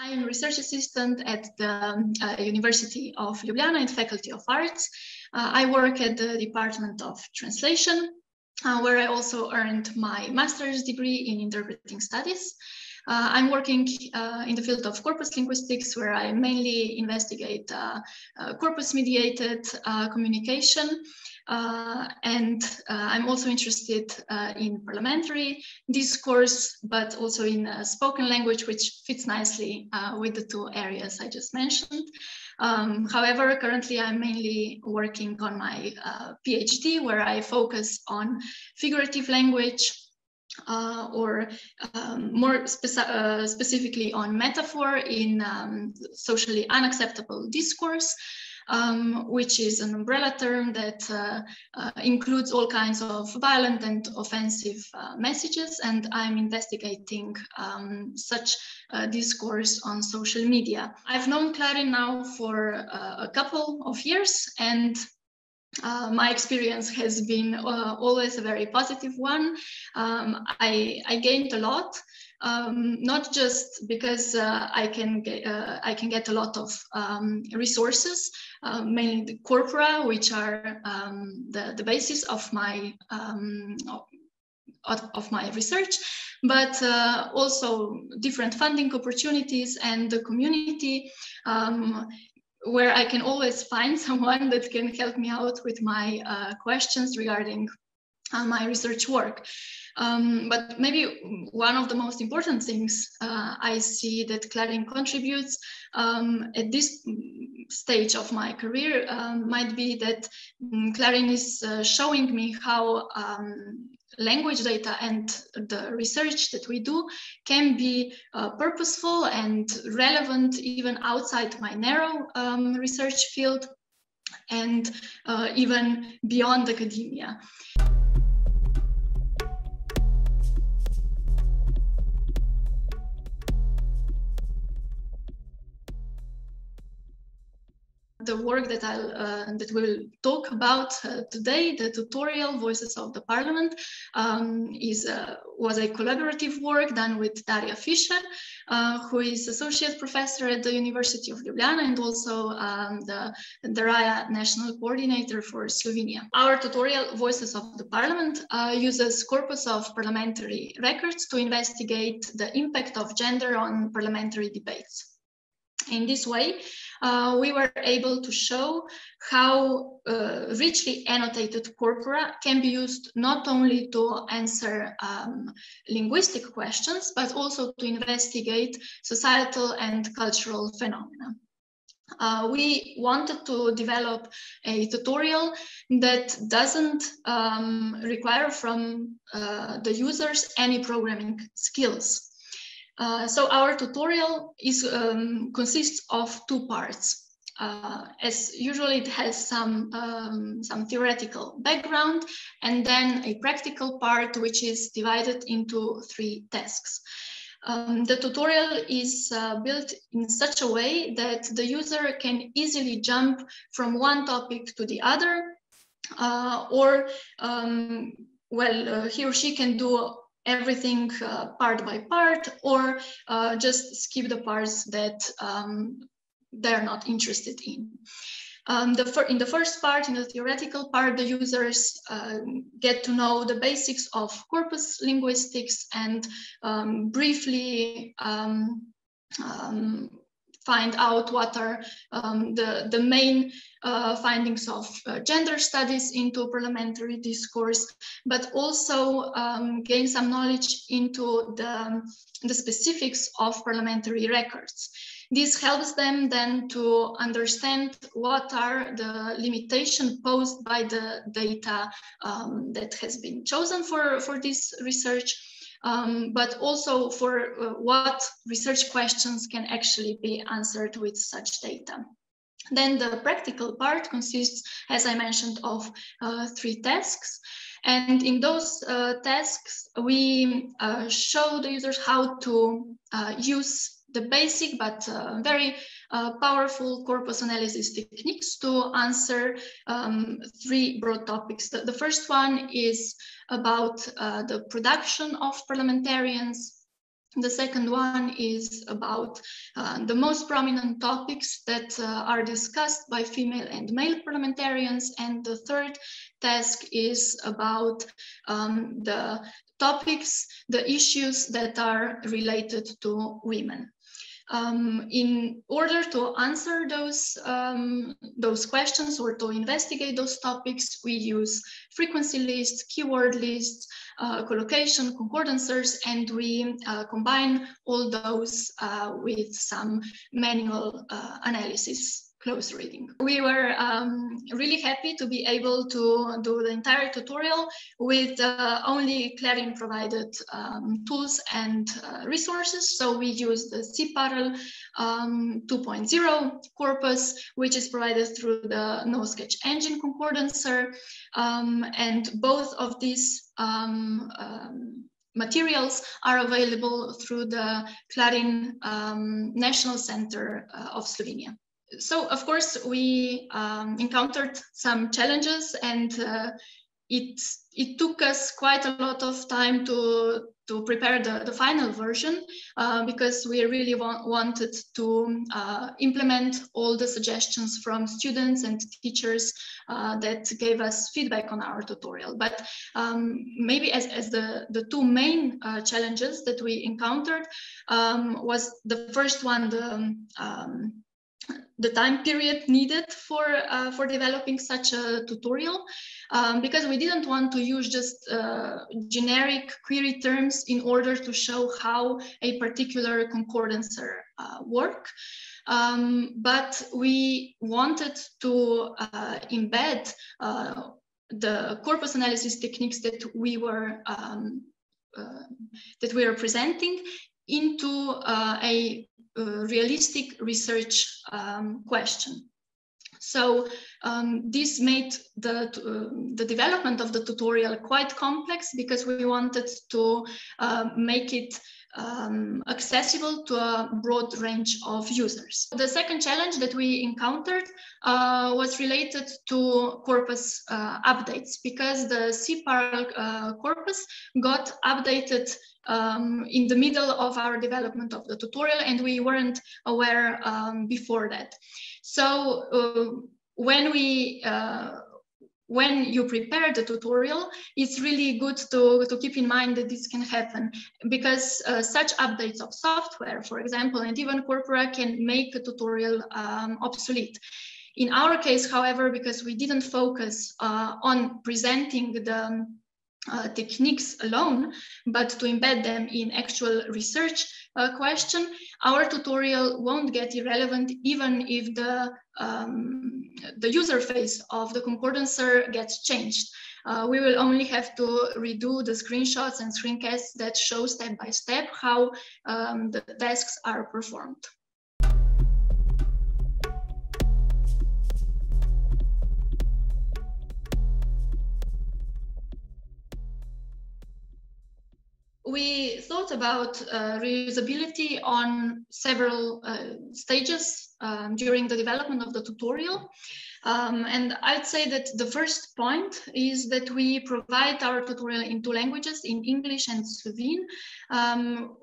I am research assistant at the uh, University of Ljubljana in Faculty of Arts. Uh, I work at the Department of Translation, uh, where I also earned my master's degree in interpreting studies. Uh, I'm working uh, in the field of corpus linguistics, where I mainly investigate uh, corpus mediated communication uh, and uh, I'm also interested uh, in parliamentary discourse, but also in uh, spoken language, which fits nicely uh, with the two areas I just mentioned. Um, however, currently I'm mainly working on my uh, PhD, where I focus on figurative language, uh, or um, more speci specifically on metaphor in um, socially unacceptable discourse um, which is an umbrella term that uh, uh, includes all kinds of violent and offensive uh, messages. And I'm investigating um, such discourse on social media. I've known Clarin now for a couple of years and uh, my experience has been uh, always a very positive one. Um, I, I, gained a lot um, not just because uh, I can get uh, I can get a lot of um, resources, uh, mainly the corpora, which are um, the the basis of my um, of, my research, but uh, also different funding opportunities and the community. Um, where I can always find someone that can help me out with my uh, questions regarding uh, my research work. Um, but maybe one of the most important things uh, I see that Clarin contributes um, at this stage of my career um, might be that um, Clarin is uh, showing me how um, language data and the research that we do can be uh, purposeful and relevant even outside my narrow um, research field and uh, even beyond academia. The work that I'll uh, that we'll talk about uh, today, the tutorial Voices of the Parliament, um, is uh, was a collaborative work done with Darja Fišer, uh, who is associate professor at the University of Ljubljana and also um, the DARIAH National Coordinator for Slovenia. Our tutorial Voices of the Parliament uh, uses corpus of parliamentary records to investigate the impact of gender on parliamentary debates. In this way, uh, we were able to show how uh, richly annotated corpora can be used not only to answer um, linguistic questions, but also to investigate societal and cultural phenomena. Uh, we wanted to develop a tutorial that doesn't um, require from uh, the users any programming skills. Uh, so our tutorial is um, consists of two parts. Uh, as usually it has some, um, some theoretical background and then a practical part which is divided into three tasks. Um, the tutorial is uh, built in such a way that the user can easily jump from one topic to the other uh, or um, well, uh, he or she can do everything uh, part by part or uh, just skip the parts that um, they're not interested in. Um, the in the first part, in the theoretical part, the users uh, get to know the basics of corpus linguistics and um, briefly um, um find out what are um, the, the main uh, findings of uh, gender studies into parliamentary discourse, but also um, gain some knowledge into the, the specifics of parliamentary records. This helps them then to understand what are the limitations posed by the data um, that has been chosen for, for this research um, but also for uh, what research questions can actually be answered with such data. Then the practical part consists, as I mentioned, of uh, three tasks. And in those uh, tasks, we uh, show the users how to uh, use the basic but uh, very uh, powerful corpus analysis techniques to answer um, three broad topics. The, the, first one is about uh, the production of parliamentarians. The second one is about uh, the most prominent topics that uh, are discussed by female and male parliamentarians. And the third task is about um, the topics, the issues that are related to women. Um, in order to answer those, um, those questions or to investigate those topics, we use frequency lists, keyword lists, uh, collocation, concordancers, and we uh, combine all those uh, with some manual uh, analysis close reading. We were um, really happy to be able to do the entire tutorial with uh, only Clarin provided um, tools and uh, resources. So we used the siParl um, 2.0 corpus, which is provided through the NoSketch engine concordancer. Um, and both of these um, um, materials are available through the Clarin National Center uh, of Slovenia so of course we um, encountered some challenges and uh, it it took us quite a lot of time to to prepare the, the final version uh, because we really wa wanted to uh, implement all the suggestions from students and teachers uh, that gave us feedback on our tutorial. But um, maybe as, as the, the two main uh, challenges that we encountered um, was the first one, the um, the time period needed for uh, for developing such a tutorial um, because we didn't want to use just uh, generic query terms in order to show how a particular concordancer uh, work. Um, but we wanted to uh, embed uh, the corpus analysis techniques that we were um, uh, that we are presenting into a realistic research um, question. So um, this made the, uh, the development of the tutorial quite complex because we wanted to uh, make it um, accessible to a broad range of users. The second challenge that we encountered uh, was related to corpus uh, updates because the siParl uh, corpus got updated um, in the middle of our development of the tutorial and we weren't aware um, before that. So uh, when we uh, when you prepare the tutorial, it's really good to, to keep in mind that this can happen because uh, such updates of software, for example, and even corpora can make a tutorial um, obsolete. In our case, however, because we didn't focus uh, on presenting the uh, techniques alone, but to embed them in actual research uh, question, our tutorial won't get irrelevant even if the, um, the user face of the concordancer gets changed. Uh, we will only have to redo the screenshots and screencasts that show step by step how um, the tasks are performed. We thought about uh, reusability on several uh, stages um, during the development of the tutorial. Um, and I'd say that the first point is that we provide our tutorial in two languages, in English and Slovene. Um,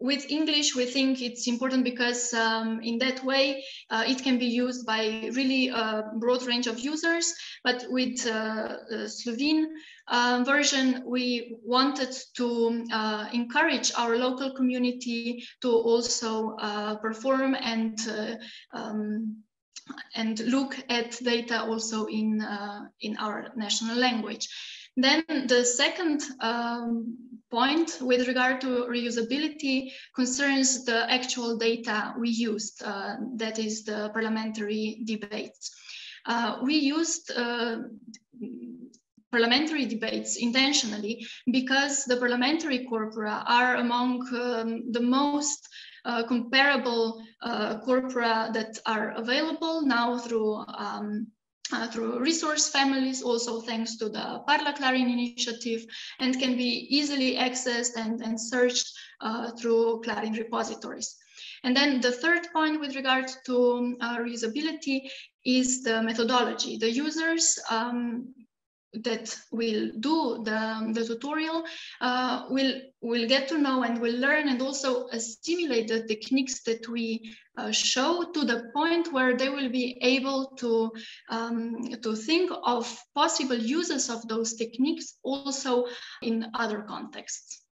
with English, we think it's important because um, in that way uh, it can be used by really a broad range of users. But with uh, Slovene uh, version, we wanted to uh, encourage our local community to also uh, perform and uh, um, and look at data also in in our national language. Then the second um, point with regard to reusability concerns the actual data we used, uh, that is the parliamentary debates. Uh, we used uh, parliamentary debates intentionally because the parliamentary corpora are among um, the most uh, comparable uh, corpora that are available now through um, uh, through resource families, also thanks to the Parla Clarin initiative, and can be easily accessed and, and searched uh, through Clarin repositories. And then the third point with regard to uh, reusability is the methodology. The users um, that will do the, the tutorial uh, will will get to know and will learn and also assimilate the techniques that we uh, show to the point where they will be able to um, to think of possible uses of those techniques also in other contexts.